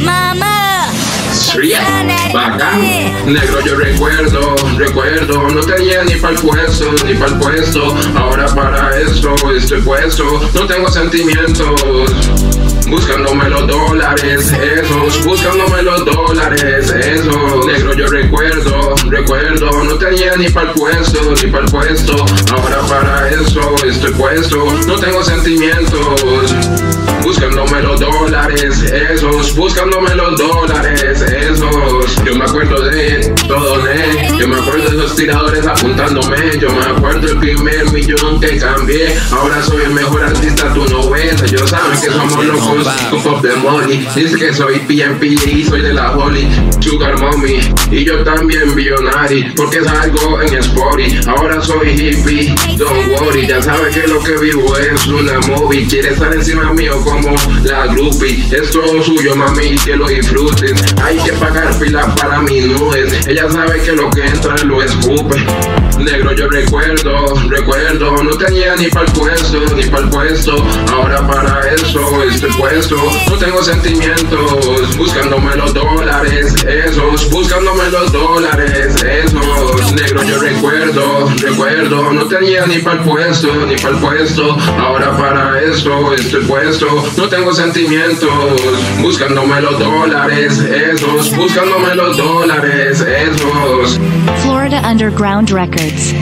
Mamá. Bacán, negro yo recuerdo, recuerdo, no tenía ni para el puesto, ni para el puesto, ahora para esto estoy puesto, no tengo sentimientos, buscándome los dólares, esos, buscándome los dólares, esos, negro yo recuerdo, recuerdo, no tenía ni para el puesto, ni para el puesto, ahora para eso estoy puesto, no tengo sentimientos, buscándome los dólares, esos, buscándome los dólares, esos. Yo me acuerdo de todo de, yo me acuerdo de esos tiradores apuntándome, yo me acuerdo el primer millón que cambié, ahora soy el mejor artista, tú no ves, somos dice que soy PNP y soy de la Holly, Sugar Mommy, y yo también billonario, porque salgo en Sporty, ahora soy hippie, don't worry, ya sabes que lo que vivo es una movie, quiere estar encima mío como la groupie, es todo suyo mami, que lo disfruten, hay que pagar fila para mis nubes, ella sabe que lo que entra lo escupe, negro yo recuerdo, recuerdo, no tenía ni para el puesto, ni para el puesto, ahora para eso estoy puesto, no tengo sentimientos, buscándome los dólares, esos, buscándome los dólares, esos, negro yo recuerdo, recuerdo, no tenía ni para el puesto, ni para el puesto, ahora para eso estoy puesto, no tengo sentimientos, buscándome los dólares, esos, buscándome los dólares, esos. Florida Underground Records.